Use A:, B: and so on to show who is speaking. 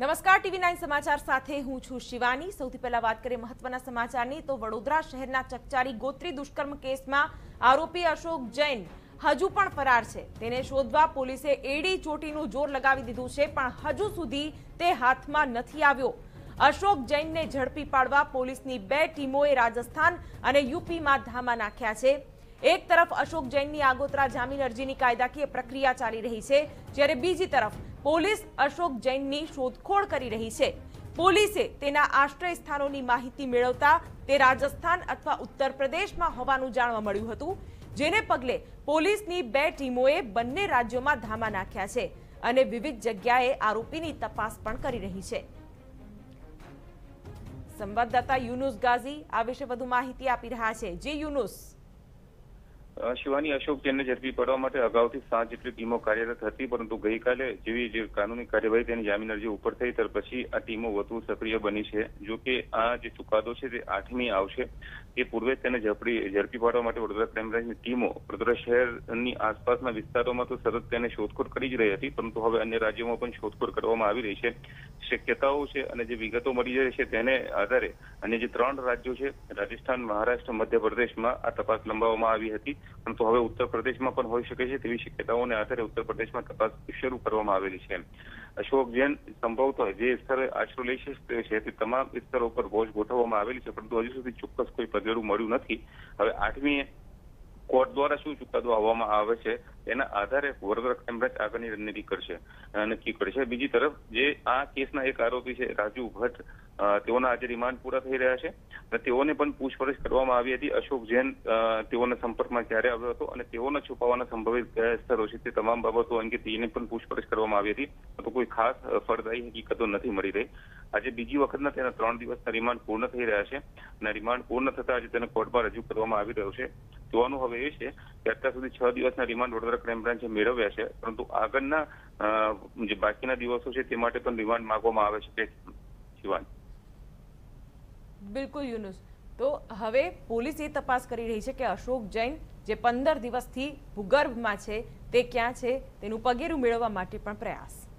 A: નમસ્કાર, TV nine સમાચાર સાથે હું છું શિવાની. સૌથી પહેલા વાત કરીએ મહત્વના સમાચારની, તો વડોદરા શહેરના ચકચારી ગોત્રી દુષ્કર્મ કેસમાં આરોપી અશોક જૈન હજુ પણ ફરાર છે. તેને શોધવા પોલીસે એડી ચોટીનું જોર લગાવી દીધું છે, પણ હજુ સુધી તે હાથમાં નથી આવ્યો. અશોક જૈનને ઝડપી પાડવા પોલીસની બે ટીમોએ રાજસ્થાન અને યુપીમાં ધામા નાખ્યા છે. એક તરફ અશોક જૈનની આગોતરા જામીન અરજીની કાયદાકીય પ્રક્રિયા ચાલી રહી છે, જ્યારે બીજી તરફ પોલીસ અશોક જૈનની શોધખોળ કરી રહી છે. પોલીસે તેના આશ્રય સ્થાનોની માહિતી મેળવતા તે રાજસ્થાન અથવા ઉત્તર પ્રદેશમાં હોવાનું જાણવા મળ્યું હતું, જેને પગલે પોલીસની બે ટીમોએ બંને રાજ્યોમાં ધામા નાખ્યા છે અને વિવિધ જગ્યાએ આરોપીની તપાસ પણ કરી રહી છે. સંવાદદાતા યુનુસ ગાઝી આ વિશે વધુ માહિતી આપી રહ્યા છે. જે યુનુસ.
B: શિવાની અશોક જૈનને ઝડપી પાડવા માટે અગાઉથી સાત જેટલી ટીમો કાર્યરત હતી, પરંતુ ગઈકાલે જેવી જે કાનૂની કાર્યવાહી તેની જામીન અરજી ઉપર થઈ, ત્યાર પછી આ ટીમો વધુ સક્રિય બની છે. જો કે આ જે ચુકાદો છે તે આઠમી આવશે. તે પૂર્વે તેને ઝડપી ઝડપી પાડવા માટે વડોદરા ક્રાઇમ બ્રાન્ચની ટીમો વડોદરા શહેરની આસપાસના વિસ્તારોમાં તો સતત તેને શોધખોળ કરી જ રહી હતી, પરંતુ હવે અન્ય રાજ્યોમાં પણ શોધખોળ કરવામાં આવી રહી છે. શક્યતાઓ છે અને જે વિગતો મળી રહી છે તેને આધારે અન્ય જે ત્રણ રાજ્યો છે, રાજસ્થાન, મહારાષ્ટ્ર, મધ્યપ્રદેશમાં આ તપાસ લંબાવવામાં આવી હતી. પરંતુ હવે ઉત્તર પ્રદેશમાં પણ હોઈ શકે છે તેવી શક્યતાઓને આધારે ઉત્તર પ્રદેશમાં તપાસ શરૂ કરવામાં આવેલી છે. અશોક જૈન સંભવતઃ જે સ્થળે આશરો લઈ છે તે તમામ વિસ્તારો પર વોચ ગોઠવવામાં આવેલી છે, પરંતુ હજુ સુધી ચોક્કસ કોઈ પગેરું મળ્યું નથી. હવે આઠમી કોર્ટ દ્વારા શું ચુકાદો આવવામાં આવે છે? તેના આધારે વડોદરા ક્રાઇમબ્રાન્ચ આગળની રણનીતિ કરશે. નક્કી કરશે. બીજી તરફ જે આ કેસના એક આરોપી છે, રાજુ ભટ્ટ તેઓના આજે રિમાન્ડ પૂરા થઈ રહ્યા છે. અને તેઓને પણ પૂછપરછ કરવામાં આવી હતી. અશોક જૈન તેઓના સંપર્કમાં ક્યારે આવ્યો હતો અને તેઓના છુપાવાના સંભવિત સ્થળો છે તે તમામ બાબતો અંગે તેની પણ પૂછપરછ કરવામાં આવી હતી. તો કોઈ ખાસ ફળદાયી હકીકતો નથી મળી રહી. આજે બીજી વખતના તેના ત્રણ દિવસના રિમાન્ડ પૂર્ણ થઈ રહ્યા છે. અને રિમાન્ડ પૂર્ણ થતા આજે તેને કોર્ટમાં રજૂ કરવામાં આવી રહ્યો છે. જોવાનું હવે એ છે કે અત્યાર સુધી છ દિવસના રિમાન્ડ વડોદરા ક્રાઇમ બ્રાન્ચે મેળવ્યા છે, પરંતુ આગળના જે બાકીના દિવસો છે તે માટે પણ રિમાન્ડ માંગવામાં આવે છે. શિવાન.
A: બિલકુલ, યુનુસ. તો હવે પોલીસ એ તપાસ કરી રહી છે કે અશોક જૈન, જે પંદર દિવસથી ભૂગર્ભમાં છે, તે ક્યાં છે? તેનું પગેરું મેળવવા માટે પણ પ્રયાસ.